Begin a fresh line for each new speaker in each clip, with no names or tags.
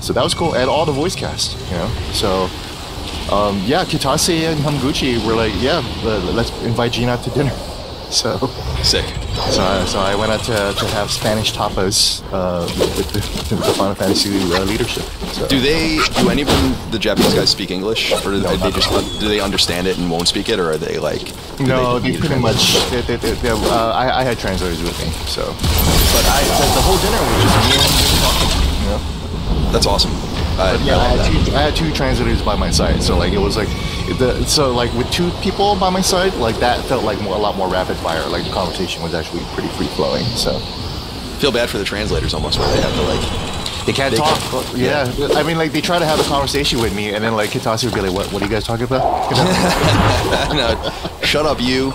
So that was cool, and all the voice cast, you know. So um, yeah, Kitase and Hamaguchi were like, yeah, let's invite Gina to dinner. So
sick.
So, I, so I went out to, to have Spanish tapas uh, with, the, the Final Fantasy uh, leadership. So.
Do they? Do any of them, the Japanese guys, speak English, or do no, they just do they understand it and won't speak it, or are they like?
No, they, they pretty much. They, they, they, uh, I, I, had translators with me, so. But I, the, the whole dinner was just me and talking. You know?
That's awesome.
I, yeah, I, I, had two, I had two translators by my side, so like it was like the so like with two people by my side, like that felt like more, a lot more rapid fire. Like the conversation was actually pretty free flowing. So
feel bad for the translators almost where they have to like
they can't they talk. Can, yeah. yeah. I mean, like they try to have a conversation with me, and then like Kitase would be like, "What? What are you guys talking about?"
no, shut up, you.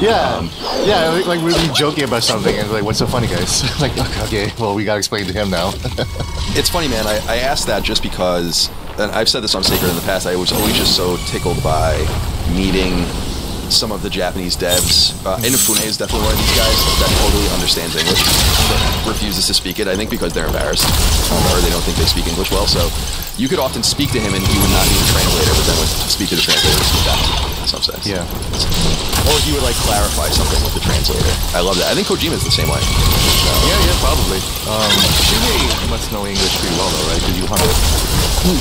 Yeah, um, yeah. Like, like we be joking about something, and like, "What's so funny, guys?" like, okay, well, we gotta explain to him now.
it's funny, man. I, I asked that just because and I've said this on Sacred in the past, I was always just so tickled by meeting some of the Japanese devs. Uh, Inafune is definitely one of these guys that totally understands English, but refuses to speak it, I think because they're embarrassed, or they don't think they speak English well. So you could often speak to him and he would not need a translator, but then would speak to the translator and speak back to in some sense.
Yeah.
Or he would like clarify something with the translator. I love that. I think Kojima is the same way.
So. Yeah, yeah, probably. Um, must know English pretty well though, right? Because you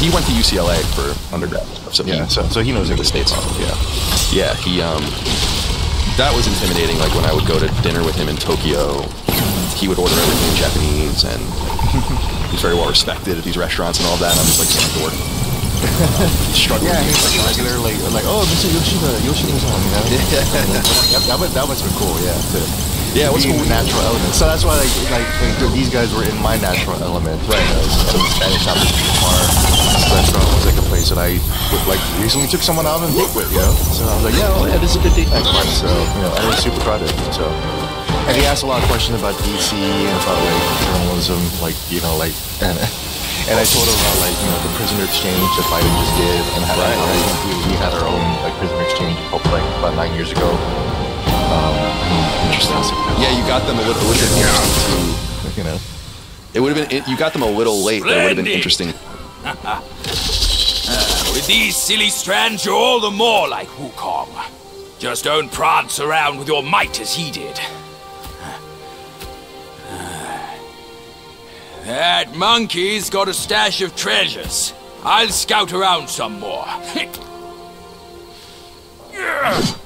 he went to UCLA for undergrad
so yeah, he, so, so he knows
the states. Yeah, yeah. He um, that was intimidating. Like when I would go to dinner with him in Tokyo, he would order everything in Japanese, and he's very well respected at these restaurants and all that. And I'm just like dork.
Struggling. Yeah, he's like regular, like, like, oh, Mr. Yoshida, uh, Yoshida-san, you know? Yeah. that, that, that must have been cool, yeah, too.
Yeah, what's cool?
natural element. So that's why like, like, like these guys were in my natural element. Right. You know, the Spanish shop bar restaurant was like a place that I would, like recently took someone out and date with. You know, so I was like, yeah, well, yeah, this is a good date night spot. So you know, I was super proud of it. So. And he asked a lot of questions about DC and about like journalism, like you know, like and and I told him about like you know the prisoner exchange that Biden just did, and how, right, right. We, we had our own like prisoner exchange like about nine years ago.
Um, interesting. Yeah, you got them a little. It would have interesting to, you know. It would have been. You got them a little late. But it would have been interesting.
uh, with these silly strands, you're all the more like Wukong. Just don't prance around with your might as he did. That monkey's got a stash of treasures. I'll scout around some more.